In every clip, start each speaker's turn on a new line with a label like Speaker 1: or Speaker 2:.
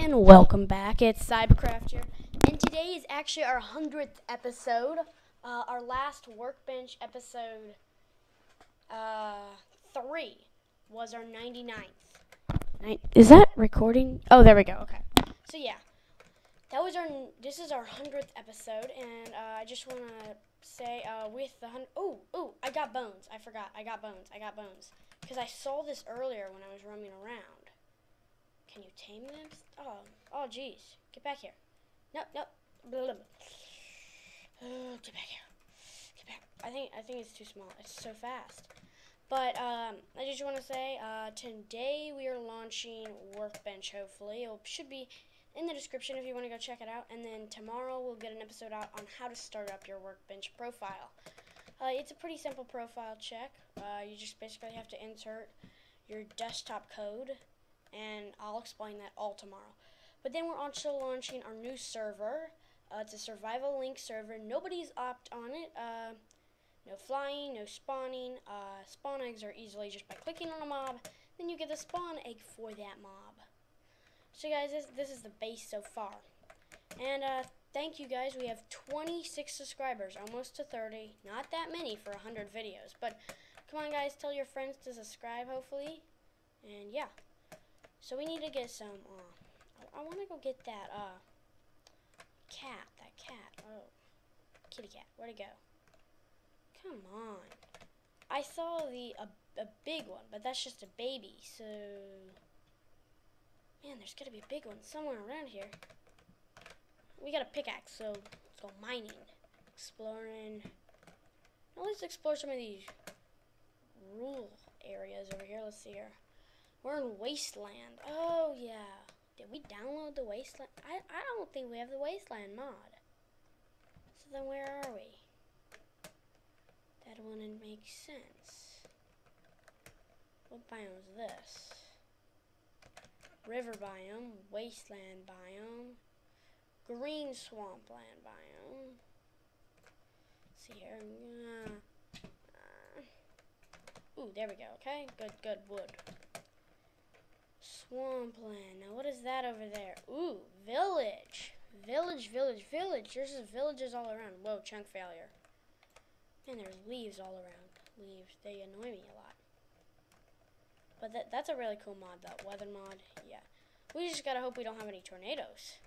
Speaker 1: and welcome back. It's Cybercraft here, and today is actually our hundredth episode. Uh, our last workbench episode, uh, three, was our 99th. Is that recording? Oh, there we go. Okay. So yeah, that was our. This is our hundredth episode, and uh, I just want to say, uh, with the hundred. Oh, oh, I got bones. I forgot. I got bones. I got bones because I saw this earlier when I was roaming around. Can you tame them? Oh, oh, jeez. Get back here. No, no. Blah, blah, blah. Get back here. Get back. I think I think it's too small. It's so fast. But um, I just want to say uh, today we are launching Workbench. Hopefully, it should be in the description if you want to go check it out. And then tomorrow we'll get an episode out on how to start up your Workbench profile. Uh, it's a pretty simple profile check. Uh, you just basically have to insert your desktop code and I'll explain that all tomorrow. But then we're also launching our new server. Uh, it's a survival link server. Nobody's opt on it. Uh, no flying, no spawning. Uh, spawn eggs are easily just by clicking on a mob. Then you get the spawn egg for that mob. So guys, this, this is the base so far. And uh, thank you guys. We have 26 subscribers, almost to 30. Not that many for 100 videos. But come on guys, tell your friends to subscribe hopefully. And yeah. So we need to get some, uh, I, I want to go get that, uh, cat, that cat, oh, kitty cat, where'd it go? Come on. I saw the, a, a big one, but that's just a baby, so, man, there's gotta be a big one somewhere around here. We got a pickaxe, so let's go mining, exploring. Now let's explore some of these rural areas over here. Let's see here. We're in Wasteland. Oh, yeah. Did we download the Wasteland? I, I don't think we have the Wasteland mod. So then where are we? That wouldn't make sense. What biome is this? River biome, Wasteland biome, Green Swampland biome. Let's see here. Uh, uh, ooh, there we go. Okay, good, good wood. Swampland. Now, what is that over there? Ooh, village. Village, village, village. There's just villages all around. Whoa, chunk failure. And there's leaves all around. Leaves. They annoy me a lot. But that, that's a really cool mod, that Weather mod. Yeah. We just gotta hope we don't have any tornadoes.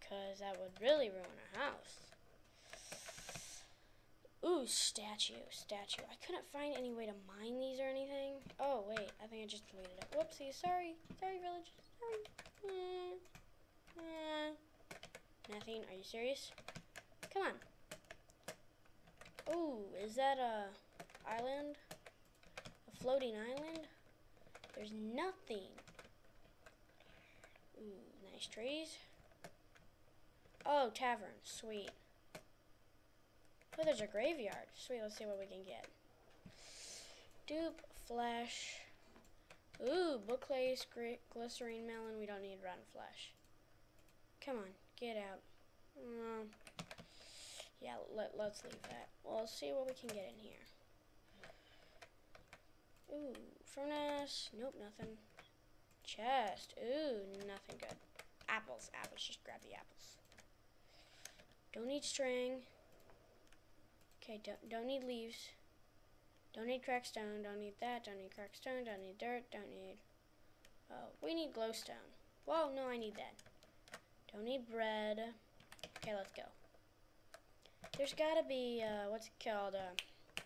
Speaker 1: Because that would really ruin our house. Ooh, statue, statue. I couldn't find any way to mine these or anything. Oh, wait, I think I just deleted it. Whoopsie, sorry. Sorry, village. Sorry. Mm. Nothing. Are you serious? Come on. Ooh, is that a island? A floating island? There's nothing. Ooh, nice trees. Oh, tavern. Sweet. Oh, there's a graveyard. Sweet, let's see what we can get. Dupe, flesh. Ooh, bookcase, glistering melon. We don't need rotten flesh. Come on, get out. Um, yeah, let, let's leave that. Well, see what we can get in here. Ooh, furnace. Nope, nothing. Chest. Ooh, nothing good. Apples, apples. Just grab the apples. Don't need string. Okay, don't, don't need leaves. Don't need cracked stone. Don't need that. Don't need cracked stone. Don't need dirt. Don't need... Oh, we need glowstone. Whoa, no, I need that. Don't need bread. Okay, let's go. There's gotta be, uh, what's it called? Uh,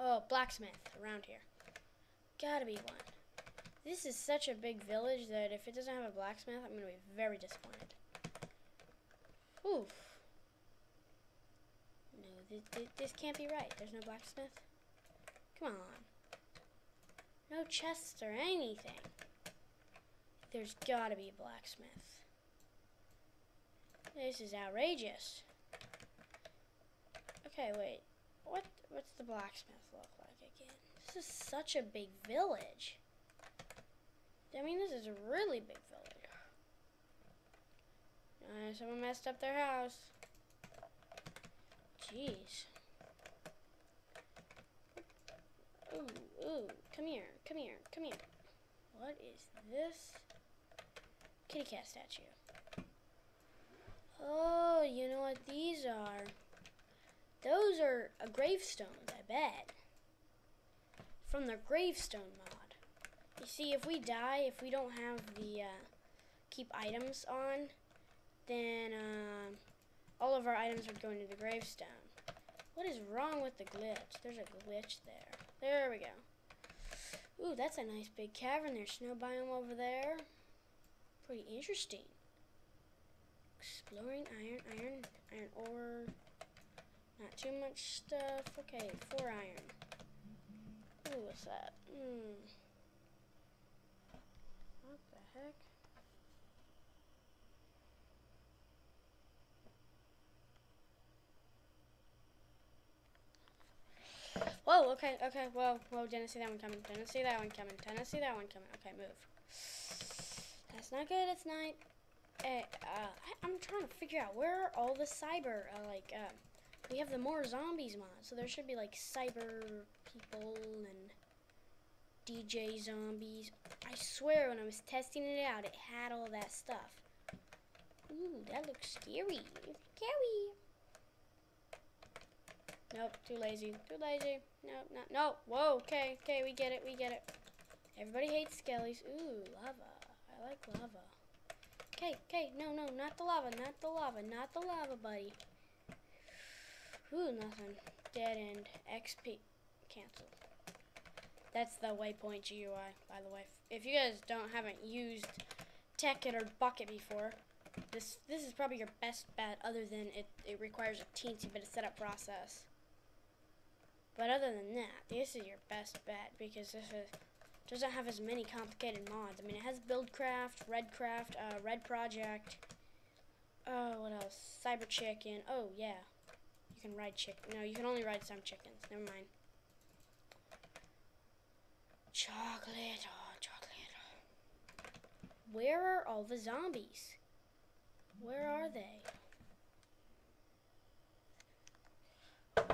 Speaker 1: oh, blacksmith around here. Gotta be one. This is such a big village that if it doesn't have a blacksmith, I'm gonna be very disappointed. Oof this, can't be right. There's no blacksmith. Come on. No chests or anything. There's gotta be a blacksmith. This is outrageous. Okay, wait. What? What's the blacksmith look like again? This is such a big village. I mean, this is a really big village. Uh, someone messed up their house. Jeez. Ooh, ooh, come here, come here, come here. What is this? kitty cat statue. Oh, you know what these are? Those are a gravestones, I bet. From the gravestone mod. You see, if we die, if we don't have the uh, keep items on, then uh, all of our items would go into the gravestone. What is wrong with the glitch? There's a glitch there. There we go. Ooh, that's a nice big cavern There's Snow biome over there. Pretty interesting. Exploring iron, iron, iron ore. Not too much stuff. Okay, four iron. Ooh, what's that? Hmm. What the heck? Whoa, okay, okay, whoa, whoa, didn't see that one coming, didn't see that one coming, didn't see that one coming. Okay, move. That's not good, it's not. Hey, uh, I, am trying to figure out where are all the cyber, uh, like, uh, we have the more zombies mod, so there should be, like, cyber people and DJ zombies. I swear when I was testing it out, it had all that stuff. Ooh, that looks scary. Scary. Nope, too lazy. Too lazy. Nope, not. No. Whoa, okay, okay, we get it, we get it. Everybody hates skellies. Ooh, lava. I like lava. Okay, okay, no, no, not the lava, not the lava, not the lava, buddy. Ooh, nothing. Dead end. XP. Cancel. That's the waypoint GUI, by the way. If you guys don't haven't used Tekkit or Bukkit before, this this is probably your best bet other than it, it requires a teensy bit of setup process. But other than that, this is your best bet because this is, doesn't have as many complicated mods. I mean, it has Buildcraft, Redcraft, uh, Red Project. Oh, what else? Cyber Chicken. Oh, yeah. You can ride chicken. No, you can only ride some chickens. Never mind. Chocolate. Oh, chocolate. Where are all the zombies? Where are they?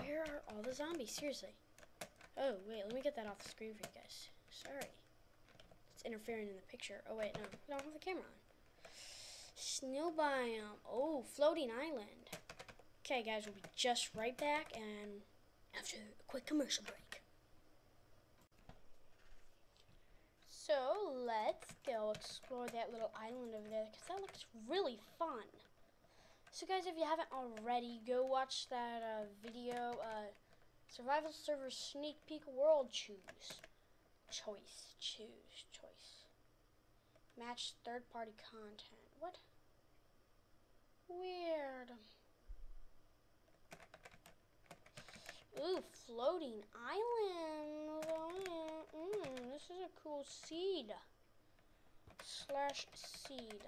Speaker 1: Where are all the zombies? Seriously. Oh, wait, let me get that off the screen for you guys. Sorry. It's interfering in the picture. Oh, wait, no. We don't have the camera on. Snow biome. Oh, floating island. Okay, guys, we'll be just right back and after a quick commercial break. So, let's go explore that little island over there because that looks really fun. So guys, if you haven't already, go watch that uh, video, uh, Survival Server Sneak Peek World Choose. Choice. Choose. Choice. Match third-party content. What? Weird. Ooh, floating island. Mm, this is a cool seed. Slash seed.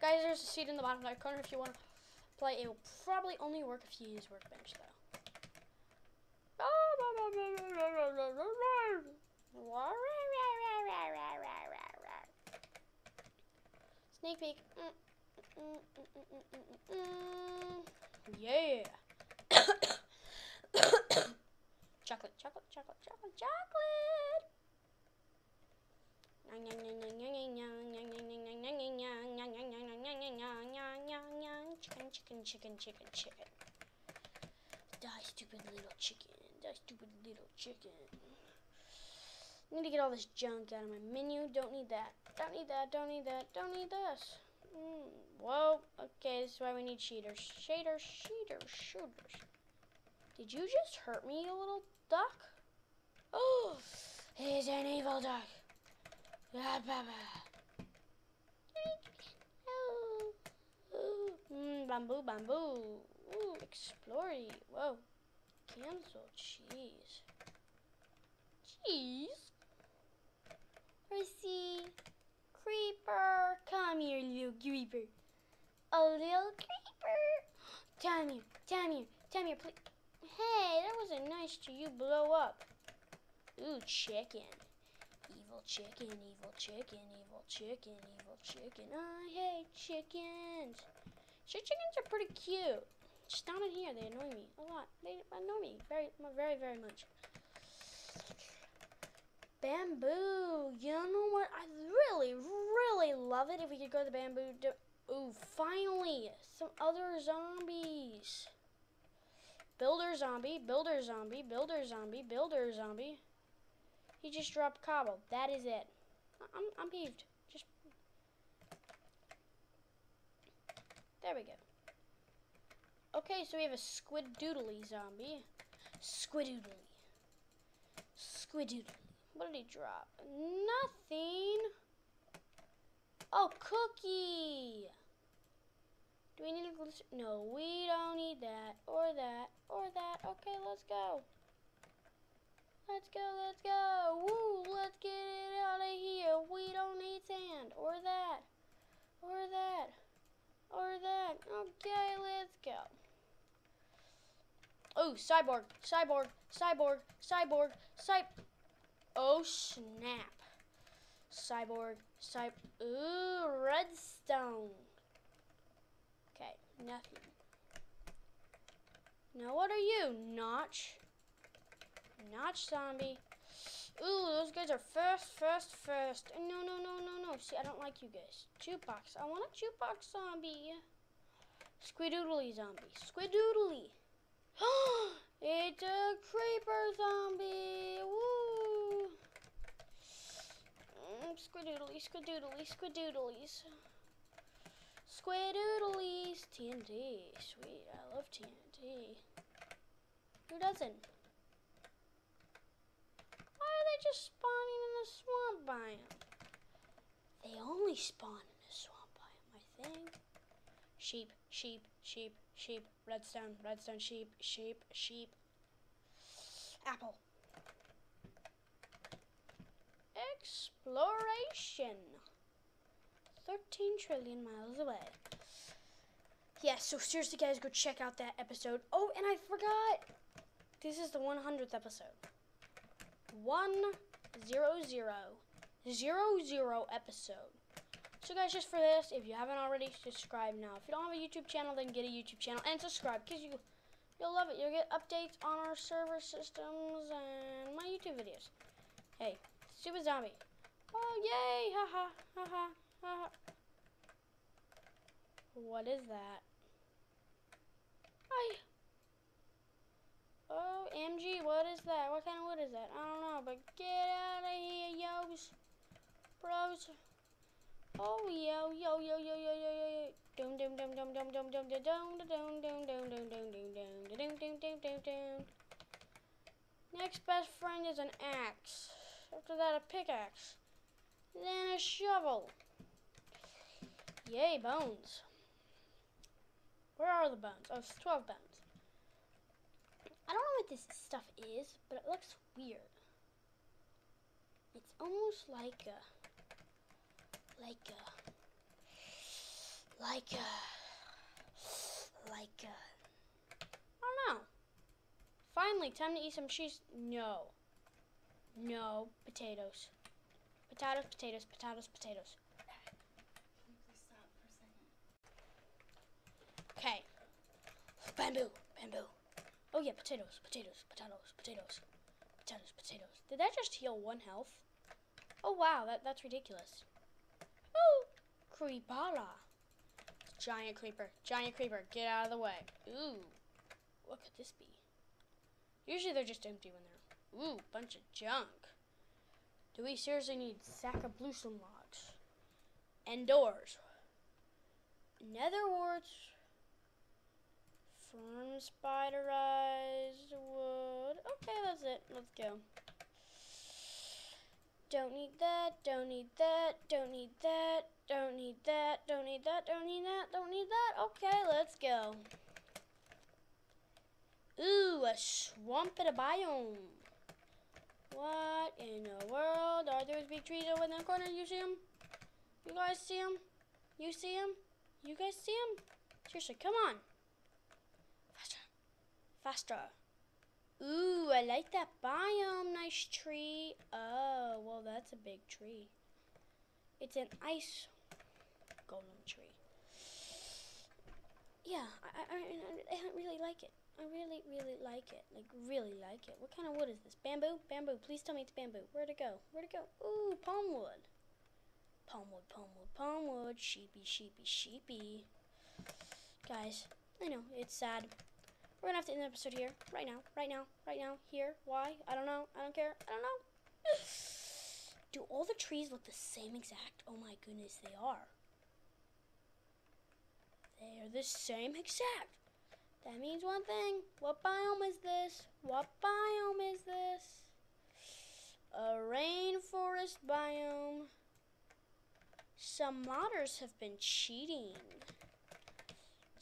Speaker 1: Guys, there's a seat in the bottom right corner if you want to play. It will probably only work if you use Workbench, though. Sneak peek. Yeah. chocolate, chocolate, chocolate, chocolate, chocolate chicken, chicken, chicken, chicken. Die, stupid little chicken. Die, stupid little chicken. Need to get all this junk out of my menu. Don't need that. Don't need that. Don't need that. Don't need this. Mm, whoa. Okay, this is why we need cheaters. Shaders, cheaters, shooters. Did you just hurt me, you little duck? Oh, he's an evil duck. Ah, Mmm, bamboo, bamboo. Ooh, exploring. Whoa. Cancel. Cheese. Cheese? I see. Creeper. Come here, little creeper. A little creeper. Come here. Come here. Come here, please. Hey, that wasn't nice to you blow up. Ooh, chicken. Evil chicken, evil chicken, evil chicken, evil chicken. I hate chickens. Street chickens are pretty cute. Just down in here, they annoy me a lot. They annoy me very, very, very much. Bamboo. You know what? I really, really love it if we could go to the bamboo. Ooh, finally, some other zombies. Builder zombie, builder zombie, builder zombie, builder zombie. He just dropped cobble. That is it. I'm, I'm peeved. Just there we go. Okay, so we have a squid doodly zombie. Squidoodly. Squidoodly. What did he drop? Nothing. Oh, cookie. Do we need a? No, we don't need that or that or that. Okay, let's go. Let's go, let's go. Woo, let's get it out of here. We don't need sand or that or that. Okay, let's go. Oh, cyborg, cyborg, cyborg, cyborg, cyborg. Oh, snap. Cyborg, cyborg. Ooh, redstone. Okay, nothing. Now what are you, Notch? Notch zombie. Ooh, those guys are first, first, first. No, no, no, no, no. See, I don't like you guys. Jukebox. I want a jukebox zombie. Squidoodly zombie. Squidoodly. it's a creeper zombie. Woo. Mm, squidoodly, squidoodly, squidoodlies. Squidoodlies. TNT. Sweet. I love TNT. Who doesn't? Why are they just spawning in a swamp biome? They only spawn in a swamp biome, I think. Sheep, sheep, sheep, sheep, redstone, redstone, sheep, sheep, sheep. Apple. Exploration. 13 trillion miles away. Yes, yeah, so seriously, guys, go check out that episode. Oh, and I forgot. This is the 100th episode. One zero zero zero zero episode. So guys, just for this, if you haven't already, subscribe now. If you don't have a YouTube channel, then get a YouTube channel and subscribe because you you'll love it. You'll get updates on our server systems and my YouTube videos. Hey, stupid zombie. Oh yay! Ha ha ha ha ha. What is that? Hi. Oh, MG, what is that? What kind of wood is that? I don't know, but get out of here, yos. Bros. Oh, yo, yo, yo, yo, yo, yo, yo, yo. Dum dum dum dum dum dum dum dum dum dum dum dum dum dum dum dum dum dum dum dum Next best friend is an axe. After that, a pickaxe. Then a shovel. Yay, bones. Where are the bones? Oh, it's 12 bones. I don't know what this stuff is, but it looks weird. It's almost like a, like a, like a, like a, I don't know. Finally, time to eat some cheese. No. No, potatoes. Potatoes, potatoes, potatoes, potatoes. Okay. Bamboo, bamboo. Oh yeah, potatoes, potatoes, potatoes, potatoes, potatoes, potatoes. Did that just heal one health? Oh wow, that, that's ridiculous. Oh, creepala. Giant creeper, giant creeper, get out of the way. Ooh, what could this be? Usually they're just empty when they're, ooh, bunch of junk. Do we seriously need sack of bluesome logs? And doors. Nether warts from spiderized wood. Okay, that's it. Let's go. Don't need that, don't need that, don't need that, don't need that, don't need that, don't need that, don't need that. Okay, let's go. Ooh, a swamp in a biome. What in the world are those big trees over in the corner? You see them? You guys see them? You see them? You guys see them? Seriously, come on. Faster. Faster. Ooh, I like that biome. Nice tree. Oh, well, that's a big tree. It's an ice golem tree. Yeah, I, I, I don't really like it. I really, really like it. Like, really like it. What kind of wood is this? Bamboo? Bamboo. Please tell me it's bamboo. Where'd it go? Where'd it go? Ooh, palm wood. Palm wood, palm wood, palm wood. Sheepy, sheepy, sheepy. Guys, I know, it's sad. We're gonna have to end the episode here. Right now. Right now. Right now. Here. Why? I don't know. I don't care. I don't know. Do all the trees look the same exact? Oh my goodness, they are. They are the same exact. That means one thing. What biome is this? What biome is this? A rainforest biome. Some modders have been cheating.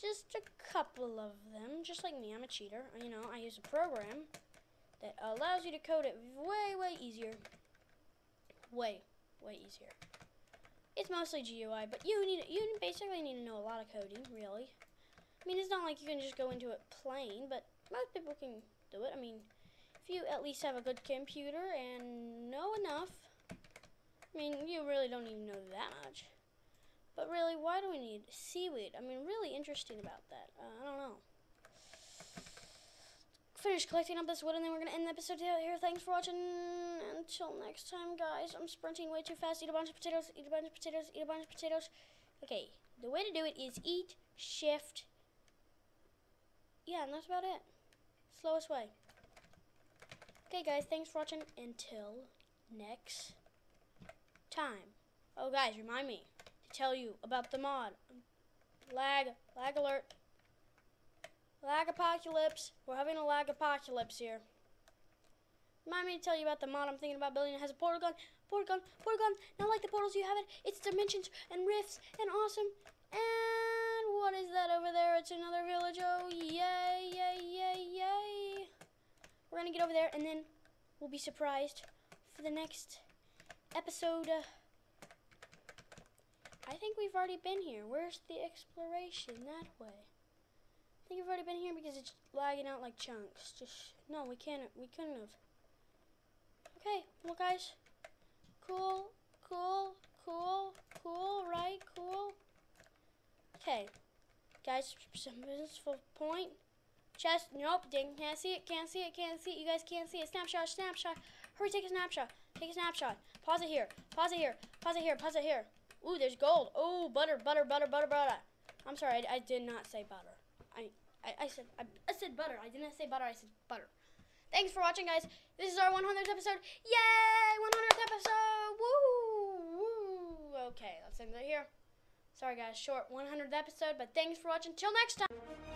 Speaker 1: Just a couple of them. Just like me, I'm a cheater. You know, I use a program that allows you to code it way, way easier. Way, way easier. It's mostly GUI, but you need you basically need to know a lot of coding, really. I mean, it's not like you can just go into it plain, but most people can do it. I mean, if you at least have a good computer and know enough, I mean, you really don't even know that much. But really, why do we need seaweed? I mean, really interesting about that. Uh, I don't know finish collecting up this wood and then we're going to end the episode here. Thanks for watching. Until next time, guys. I'm sprinting way too fast. Eat a bunch of potatoes, eat a bunch of potatoes, eat a bunch of potatoes. Okay, the way to do it is eat, shift. Yeah, and that's about it. Slowest way. Okay, guys, thanks for watching. Until next time. Oh, guys, remind me tell you about the mod. Lag, lag alert. Lag apocalypse. We're having a lag apocalypse here. Remind me to tell you about the mod I'm thinking about building. It has a portal gun, portal gun, portal gun. Not like the portals you have it. It's dimensions and rifts and awesome. And what is that over there? It's another village. Oh, yay, yay, yay, yay. We're going to get over there and then we'll be surprised for the next episode. I think we've already been here. Where's the exploration? That way. I think I've already been here because it's lagging out like chunks. Just, no, we can't, we couldn't have. Okay, well guys, cool, cool, cool, cool, right, cool. Okay, guys, for point. Chest, nope, didn't, can't see it, can't see it, can't see it, you guys can't see it. Snapshot, snapshot, hurry, take a snapshot, take a snapshot. Pause it here, pause it here, pause it here, pause it here. Ooh, there's gold. Oh, butter, butter, butter, butter, butter. I'm sorry, I, I did not say butter. I, I, I said, I, I said butter. I didn't say butter. I said butter. Thanks for watching, guys. This is our 100th episode. Yay! 100th episode. Woo! Woo! Okay, let's end it here. Sorry, guys. Short 100th episode, but thanks for watching. Till next time.